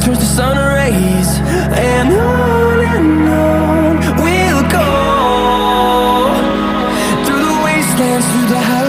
Turns to sun rays. And on and on we'll go through the wastelands, through the highways,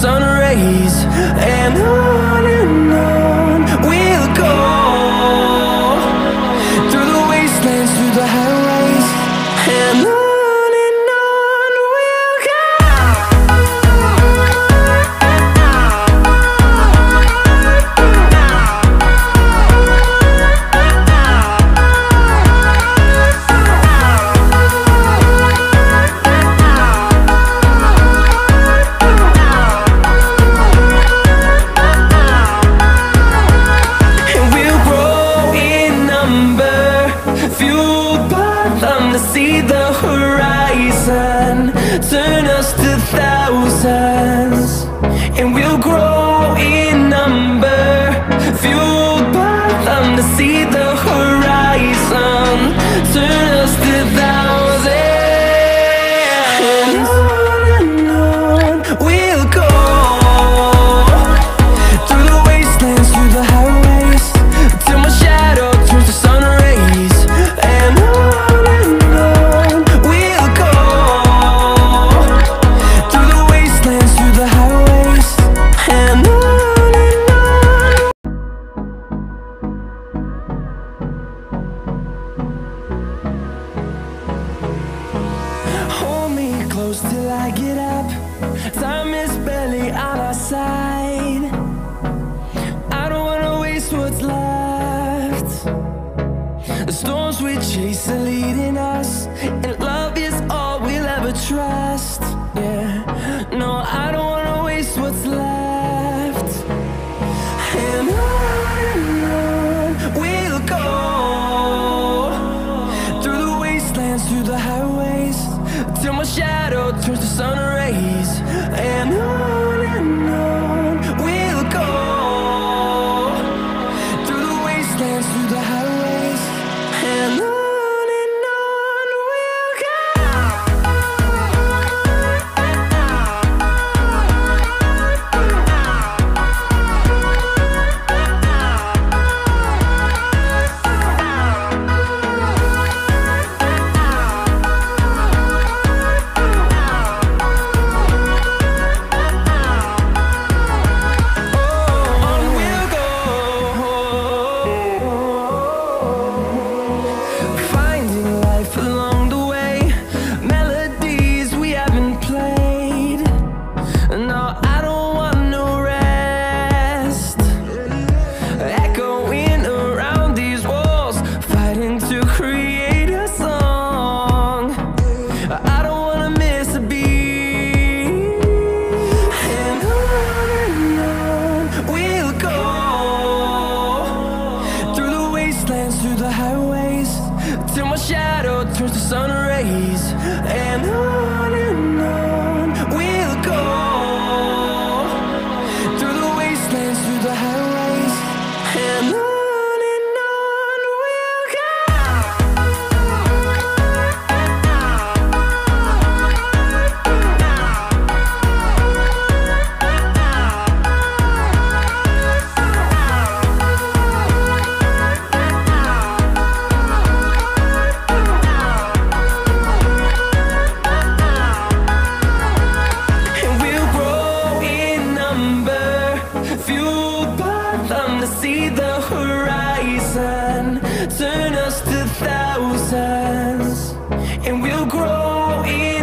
sun rays. We chase are leading us, grow in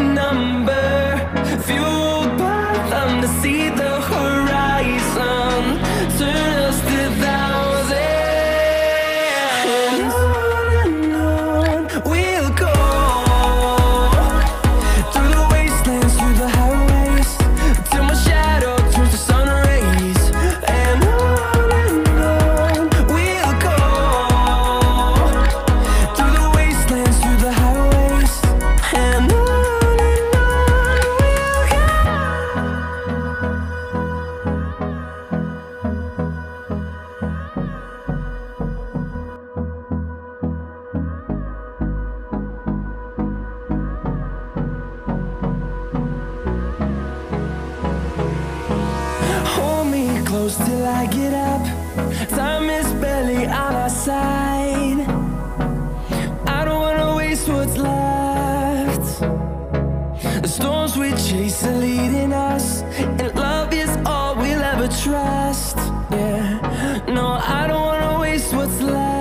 what's left.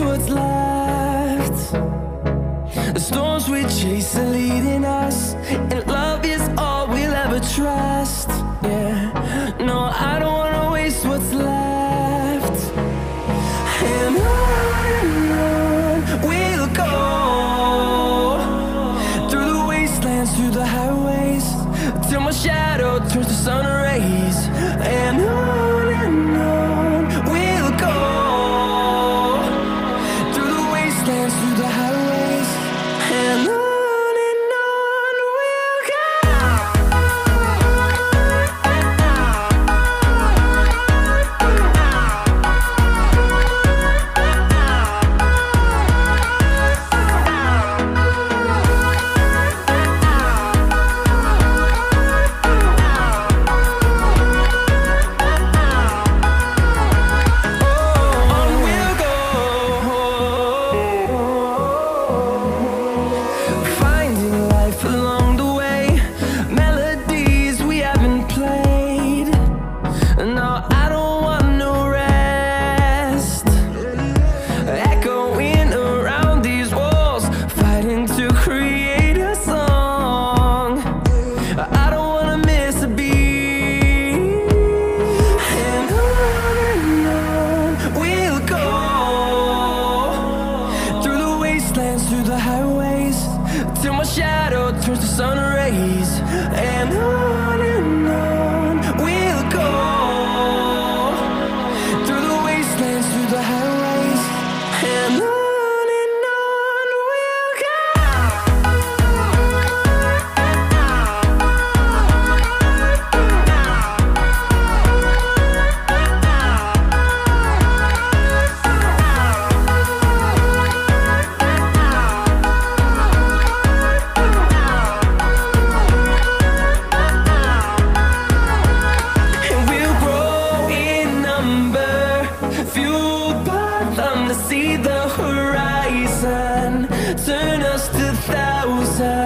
what's left. The storms we chase. Tá a thousand